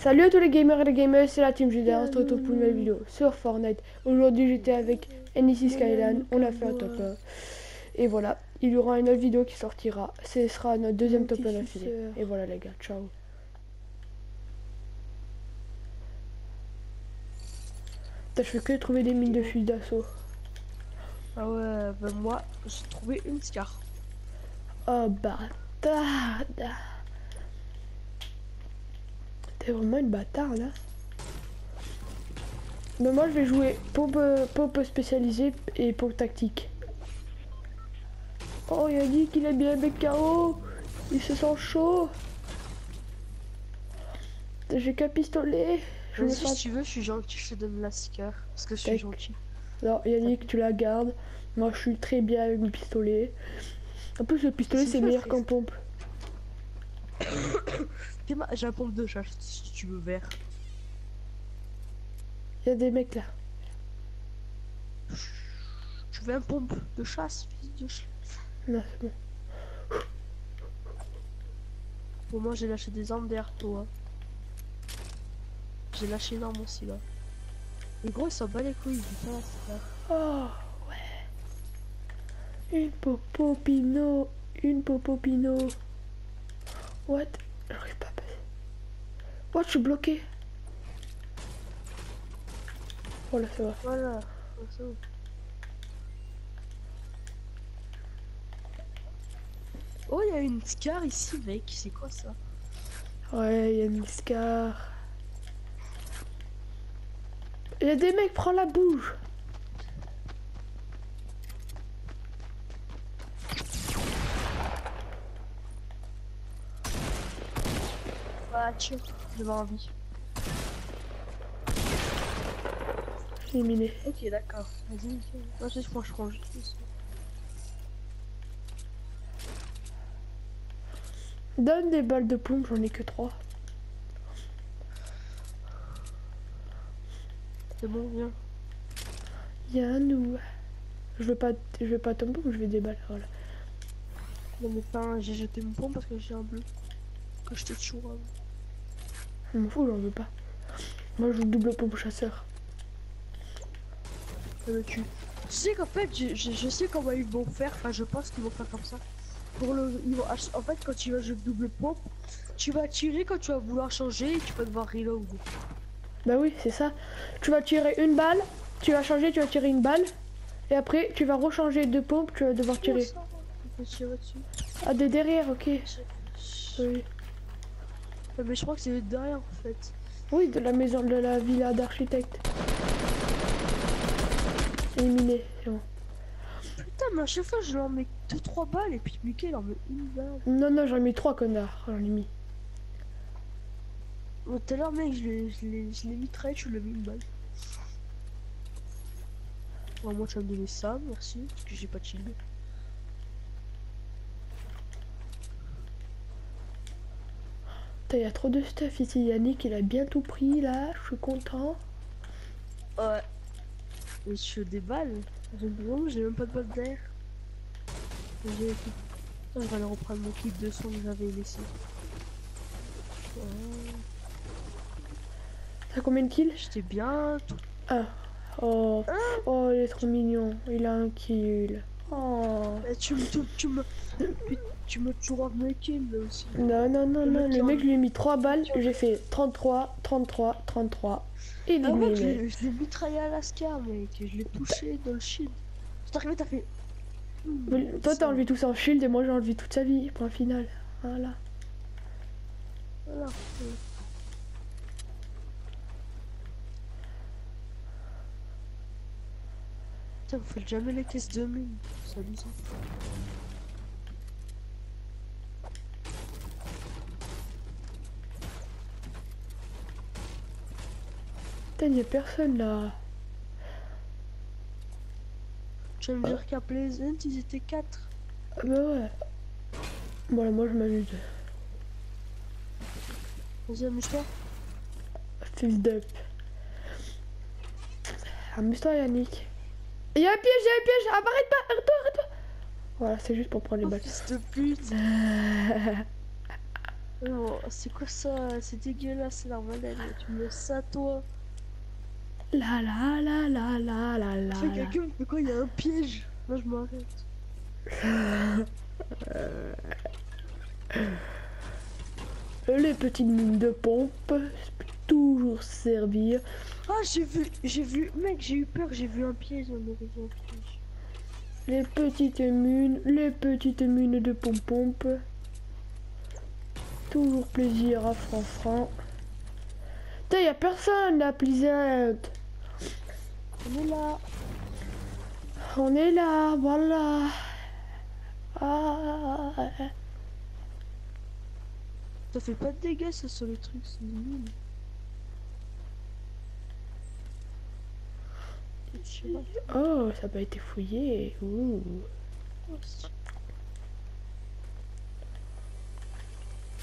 Salut à tous les gamers et les gamers, c'est la team GDR, on se retrouve pour une nouvelle vidéo sur Fortnite. Aujourd'hui j'étais avec NEC Skyline, on a fait un top 1. Et voilà, il y aura une autre vidéo qui sortira, ce sera notre deuxième top 1 d'affilée. Et voilà les gars, ciao. Putain, je fais que trouver des mines de fusil d'assaut. Ah ouais, bah moi j'ai trouvé une scar. Oh bâtard Vraiment une bâtard là Mais moi je vais jouer pompe, pompe spécialisée et pompe tactique. Oh il a dit qu'il a bien avec KO Il se sent chaud J'ai qu'un pistolet je si tu veux, je suis gentil, je te donne la scar. Parce que je suis gentil. Non, Yannick, tu la gardes. Moi, je suis très bien avec le pistolet. En plus, le pistolet, c'est meilleur qu'en pompe. J'ai un pompe de chasse si tu veux vert. Il y a des mecs là. Tu veux un pompe de chasse, de Non, c'est bon. Pour moi, j'ai lâché des armes derrière toi. J'ai lâché une arme aussi là. Mais gros, il s'en bat les couilles, il Oh, ouais. Une popopino. Une popopino. What? J'arrive pas à passer. What Je suis bloqué. Voilà, c'est vrai. Voilà, Oh, il y a une scar ici, mec. C'est quoi ça? Ouais, il y a une scar. Il y a des mecs, prends la bouche. Bah, tu j'ai pas envie. Éliminé. Ok, d'accord. Vas-y, moi je crois que je prends juste Donne des balles de pompe, j'en ai que 3. C'est bon, viens. Y'a nous. Je veux pas, je veux pas ton pompe, je vais des balles. Voilà. Non mais pas, j'ai jeté mon pompe parce que j'ai un bleu. Que je te tue. Je m'en fous, j'en veux pas. Moi, je joue double pompe chasseur. Ça me tue. Tu sais qu'en fait, je, je, sais comment ils vont faire. Enfin, je pense qu'ils vont faire comme ça. Pour le, en fait, quand tu vas jouer double pompe, tu vas tirer quand tu vas vouloir changer et tu vas devoir reload. Bah oui, c'est ça. Tu vas tirer une balle, tu vas changer, tu vas tirer une balle. Et après, tu vas rechanger de pompe, tu vas devoir tirer. Ah, de derrière, ok. Oui. Mais je crois que c'est derrière en fait. Oui, de la maison, de la villa d'architecte. Éliminé, c'est bon. Putain, mais à chaque fois je leur mets 2-3 balles et puis Mickey il en met une balle. Non, non, j'en ai mis 3 connards, j'en ai mis. Tout à l'heure, mec, je l'ai mis très, tu l'as mis une balle. Bon, moi, tu vas me donner ça, merci, parce que j'ai pas de shield. Il y a trop de stuff ici. Yannick, il a bien tout pris là. Je suis content. Ouais. Mais je fais des balles. J'ai même pas de balles d'air. Je vais aller reprendre mon kit de son que j'avais laissé. T'as combien de kills? J'étais bien. Ah. Oh. oh, il est trop mignon. Il a un kill. Oh. tu me. Tu, me. Tu me toujours mes kills aussi. Non, non, non, non. Le mec, lui a mis 3 balles. J'ai fait 33, 33, 33. Et ah Je l'ai mitraillé à la scar, mec. Je l'ai touché dans le shield. C'est arrivé, t'as fait. Toi, t'as enlevé tout en shield et moi, j'ai enlevé toute sa vie. Point final. Voilà. Voilà. Putain, vous faites jamais les caisses de mine. C'est amusant. Putain, y'a personne là. Tu vas me dire qu'à Pleasant, ils étaient 4. Ah bah ouais. Bon, moi je m'amuse. Vas-y, amuse-toi. Fils d'up. Amuse-toi, Yannick. Il y a un piège, il y a un piège. Arrête pas, arrête-toi, arrête-toi. Voilà, c'est juste pour prendre les oh, balles. Fils de pute. Oh, c'est quoi ça C'est dégueulasse l'arbalète. Tu me ça toi La la la la la la la. Fais quelqu'un mais quoi il y a un piège Moi je m'arrête. Les petites mines de pompe, toujours servir. Ah j'ai vu, j'ai vu, mec j'ai eu peur, j'ai vu un piège dans le. Les petites mines, les petites mines de pompe-pompe. Toujours plaisir à franc-franc. Putain, y a personne là, Pleasant. On est là. On est là, voilà. Ah. Ça fait pas de dégâts ça sur le truc, c'est nul. Oh, ça n'a pas été fouillé. Ouh.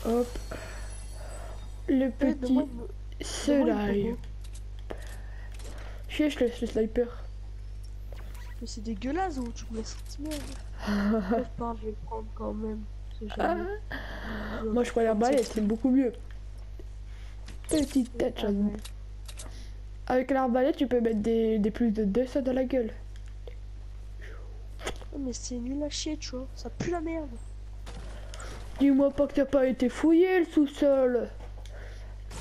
Hop. Le Eh, petit soleil. pogo. Chier, je laisse le sniper. Mais c'est dégueulasse où tu me laisses. Je pas, je vais le prendre quand même. Jamais. Moi, je crois l'arbalète, c'est beaucoup mieux. Petite tête, Ah ouais. Avec l'arbalète, tu peux mettre des, des plus de 200 dans la gueule. Oh, mais c'est nul à chier, tu vois. Ça pue la merde. Dis-moi pas que t'as pas été fouillé le sous-sol.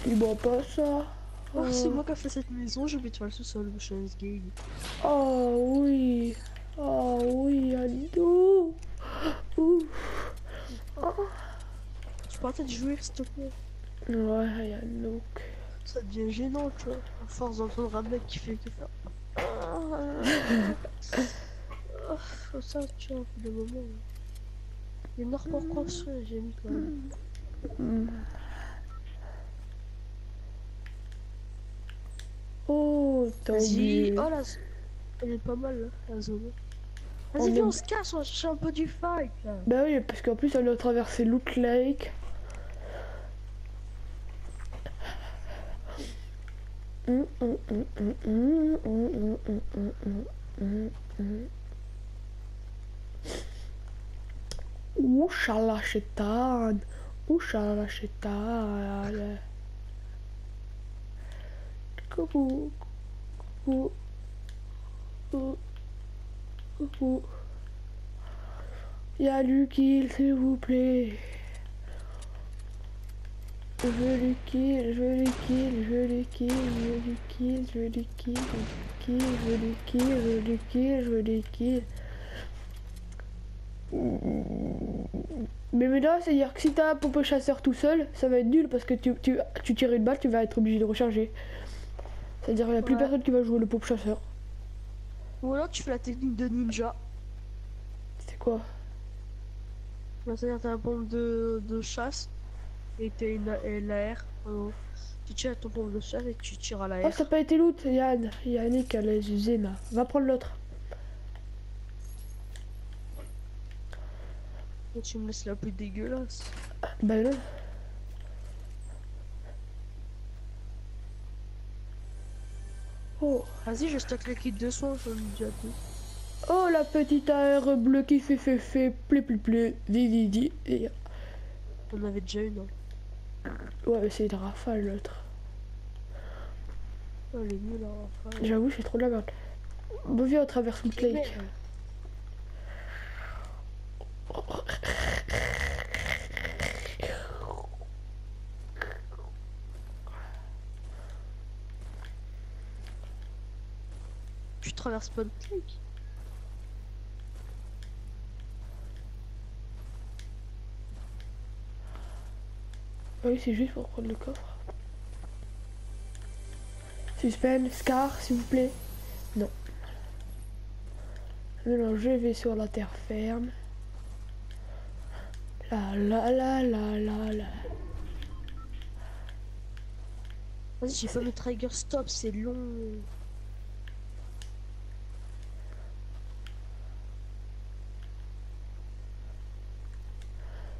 Dis-moi pas ça. Oh, c'est Oh. moi qui a fait cette maison, je vais te faire le sous-sol, je suis un gay. Oh oui. Oh oui, Aldo. Ouh. Tu peux arrêter de jouer, s'il te plaît. Ouais, Yannouk. Ça devient gênant, tu vois. À force d'entendre un mec qui fait que faire. Ah, faut ça, tu vois, d'un moment. Il une heure pour construire, j'ai mis quand même. Hmm. Oh, t'as oublié. oh z- Elle est pas mal là, la zone. On Vas-y, est- viens, on se casse, on va chercher un peu du fight là. Bah oui, parce qu'en plus, on doit traverser Loot Lake. Shaitan. Ouh, shala shaitan. Coucou. Coucou. Coucou. Y'a du s'il vous plaît. Je du kill, je du kill, je du kill, je du kill, je du kill, je du kill, je du kill, je du kill. Mais maintenant, c'est-à-dire que si t'as un pompe chasseur tout seul, ça va être nul parce que tu, tu, tu tires une balle, tu vas être obligé de recharger. C'est-à-dire qu'il n'y a plus Ouais. personne qui va jouer le pompe chasseur. Ou alors tu fais la technique de ninja. C'est quoi? Bah, C'est-à-dire t'as la bombe de, de chasse et l'AR. euh, tu tires ton bombe de chasse et tu tires à Oh, ça n'a pas été loot, Yann. Yannick a les usines. Va prendre l'autre. Et tu me laisses la plus dégueulasse. Bah non. Oh. Vas-y, je stocke le kit de soins, ai déjà deux. Oh, la petite AR bleue qui fait fait fait, plé plé plé, di di On avait déjà une. Hein. Ouais, mais c'est une rafale l'autre. Oh, elle est nulle. J'avoue, c'est trop de la merde. Bon, viens, on traverse Loot Lake. Tu traverses pas le clic. Oui, c'est juste pour prendre le coffre. Suspense, Scar, s'il vous plaît. Non. Maintenant, je vais sur la terre ferme. La la la la la la. Vas-y, j'ai pas mis trigger stop, c'est long.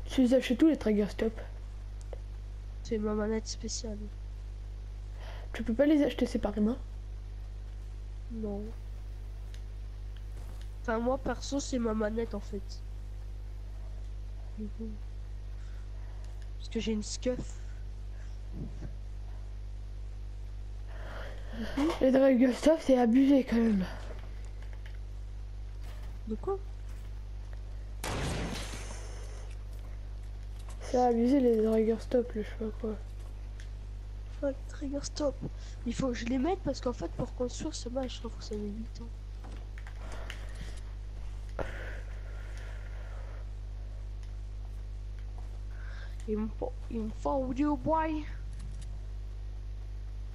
Tu les achètes tous les trigger stop? C'est ma manette spéciale. Tu peux pas les acheter séparément? Non. Enfin, moi perso, c'est ma manette en fait. Du coup, Parce que j'ai une scuff. Les Dragon Stop, c'est abusé quand même. De quoi? C'est abusé les Dragon Stop, le je sais pas quoi. Ouais, trigger stop. Il faut que je les mette parce qu'en fait, pour construire ce match, je trouve que ça met 8 ans. Il me faut, il me faut audio boy.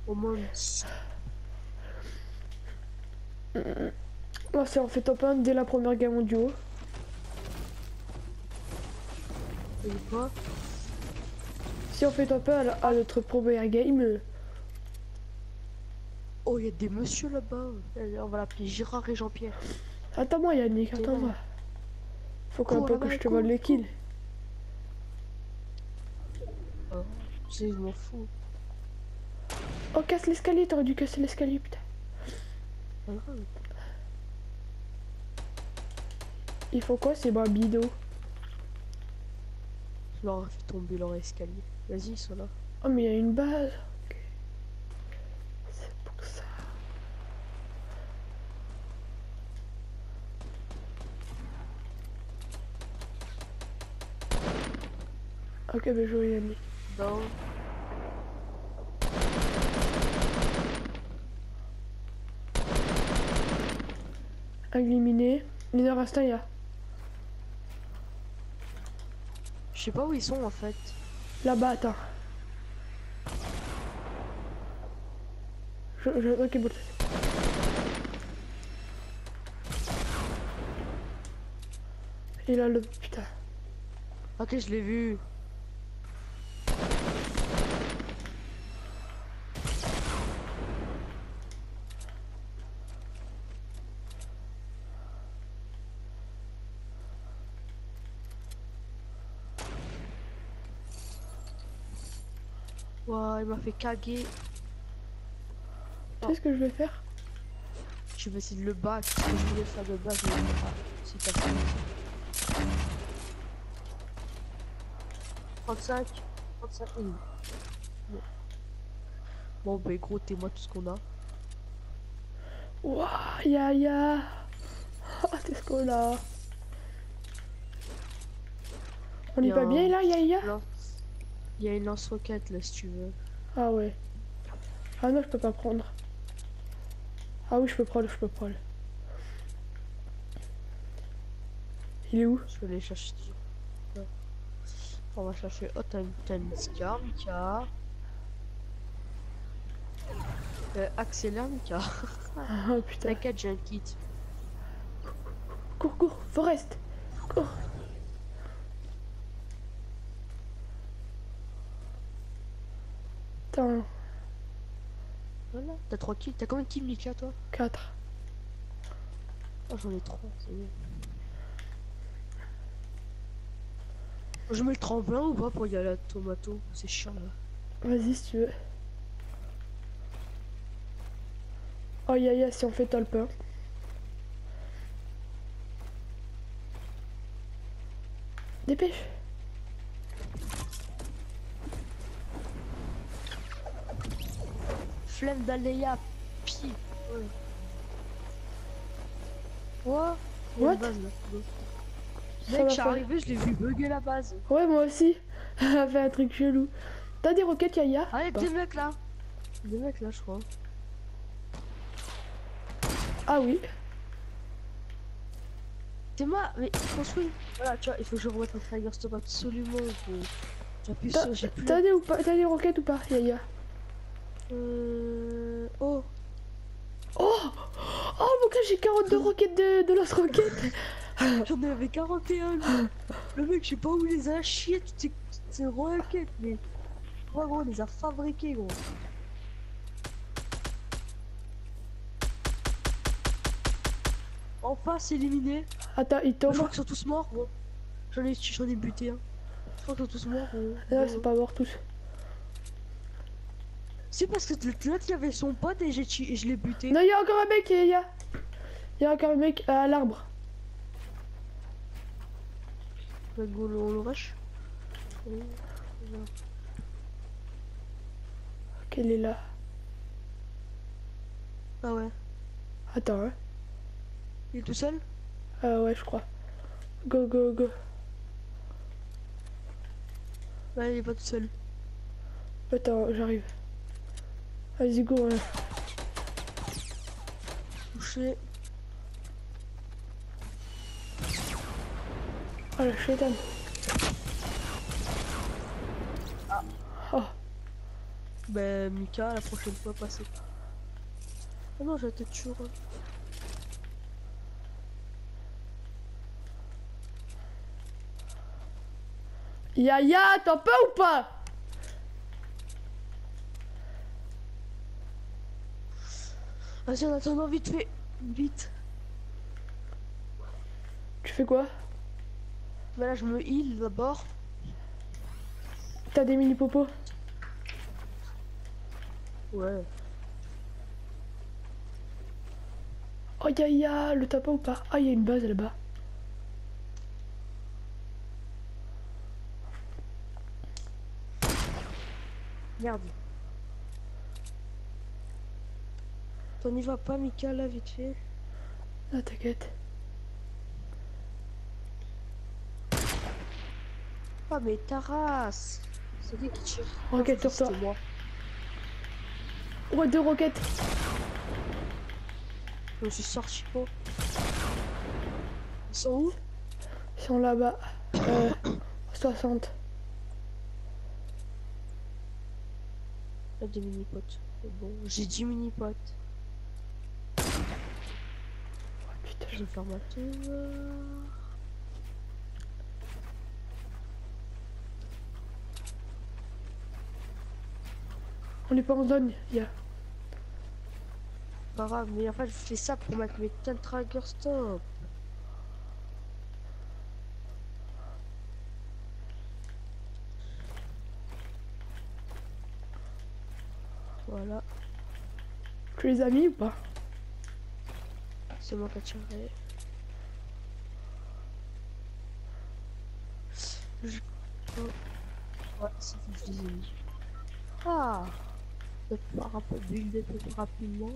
Au moins. Là, c'est en fait top 1 dès la première game en duo. Si on fait top 1 à, notre première game, Oh, il y a des messieurs là-bas. Allez, On va l'appeler Girard et Jean-Pierre. attends-moi Yannick, attends-moi. Faut qu'un Cours peu que je te vole les kills. Oh, je m'en fous. Oh, casse l'escalier, t'aurais dû casser l'escalier, putain. Grave. Il faut quoi, c'est bras bidon Je leur ai fait tomber leur escalier. Vas-y, ils sont là. Oh, mais il y a une base. Ok. C'est pour ça. Ok, bah joué Yannick. Non. Éliminé. Il en reste un, il y a. Je sais pas où ils sont en fait. Là-bas, attends. Je, je, ok, bon. Il a le putain. Ok, je l'ai vu. Ouah, il m'a fait caguer. Tu sais ce que je vais faire? Je vais essayer de le battre. Je voulais faire de base, je vais le battre. Si t'as fait. 35. 35 minutes. Bon. Bah gros, t'es moi tout ce qu'on a. Ouah, ya ya. Oh, t'es ce qu'on a. On est pas bien là, ya ya? Il y a une lance-roquette là si tu veux. Ah ouais. Ah non, je peux pas prendre. Ah oui, je peux prendre, je peux prendre. Il est où? Je vais aller chercher. On va chercher. Oh, t'as une, une scar, Mika. Euh, accélère, Mika. Ah putain. T'inquiète, j'ai un kit. Cours, cours, Forest. Cours. Voilà. T'as 3 kills. T'as combien de kills, Mika, toi? 4. Oh, j'en ai 3, c'est bien. Je mets le tremplin ou pas pour y aller à la tomato? C'est chiant là. Vas-y si tu veux. Oh ya ya, si on fait top 1. Dépêche. Flemme d'aléa, pied. Ouais. Quoi What? base, Mec, je suis arrivé, je l'ai vu bugger la base. Ouais, moi aussi. Elle a fait un truc chelou. T'as des roquettes, Yaya? Ah, il y a Bah. des mecs là. Des mecs là, je crois. Ah oui. T'es moi, mais construis. Voilà, tu vois, il faut que je remette un trigger stop absolument. J'appuie sur, t'as des, ou pas- t'as des roquettes ou pas, Yaya? Euh... Oh, Oh Oh mon gars, j'ai 42 roquettes de, de lance-roquettes j'en avais 41. lui. Le mec, je sais pas où il les a chiés, toutes ces, toutes ces roquettes, mais. Ouais, gros, il les a fabriqués, gros. En face, éliminé. Attends, il Je tombe. crois qu'ils sont tous morts, gros. J'en ai, ai buté un. Je crois qu'ils sont tous morts, gros. Là, c'est pas mort tous. C'est parce que l'autre il avait son pote et j'ai tué- et je l'ai buté. Non, il y a encore un mec, Yaya Il y a encore un mec à l'arbre. On le rush. Qu'elle est là? Ah ouais. Attends, hein. Il est tout seul? Ah ouais, je crois. Go, go, go. Ouais, il est pas tout seul. Attends, j'arrive. Vas-y, go. hein. Touché. Oh la chétane. Oh, Ben, Mika, la prochaine fois, passer. Ah non, j'ai peut-être toujours. Yaya, t'en peux ou pas? Vas-y, en attendant, vite fait. Vite. Tu fais quoi? Ben là, je me heal d'abord. T'as des mini popos? Ouais. Oh Yaya, le tapin ou pas? Ah, il y a une base là-bas. Merde. T'en y vas pas, Mika, là, vite fait. Ah, t'inquiète. Ah, mais ta race C'est qui qui tire Roquette Ah, sur toi. moi. Ouais, deux roquettes. Je suis sorti pas. Ils sont où? Ils sont là-bas. Euh, 60. Là, des mini-potes. Bon, j'ai 10 mini-potes. Oh, putain, Je vais faire ma tour. on est pas en zone. Y'a. Pas grave, mais en fait, je fais ça pour mettre mes tel trigger stop. Voilà, Tu les as ou pas? Je... oh. Ouais, c'est que je. Ah Je vais pouvoir un peu builder plus rapidement.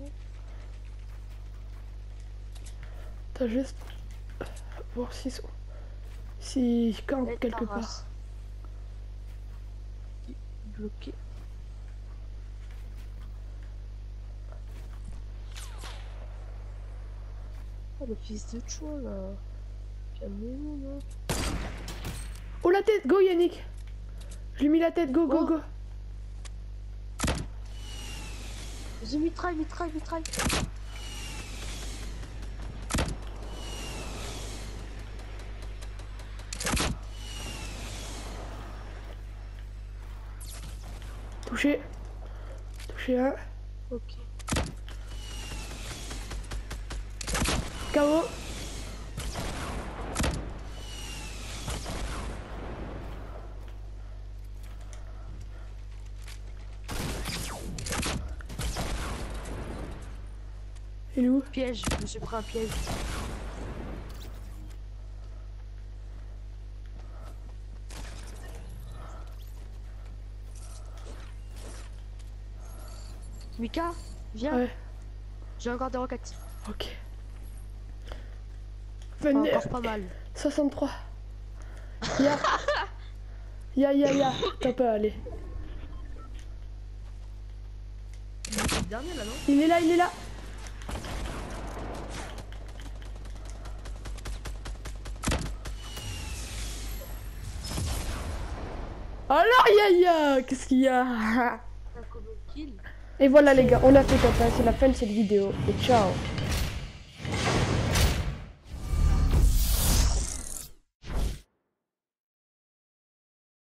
T'as juste. Voir sont. S'ils campent Et quelque part. Bloqué. Le fils de chou là. Calmez-vous là. Oh la tête, go Yannick Je lui ai mis la tête, go, go, Oh. go Vas-y mitraille, mitraille, mitraille. Touché. Touché un. Ok. KO. Il est où? Piège, je me suis pris un piège. Mika, viens, Ouais, j'ai encore des roquettes. ok. Enfin, Venez, encore pas mal. 63. Ya. Ya, ya, ya. T'as pas, dernier là, non Il est là, il est là. Alors, Yaya, qu'est-ce qu'il y a? Et voilà les gars, on a fait comme ça, c'est la fin de cette vidéo. Et ciao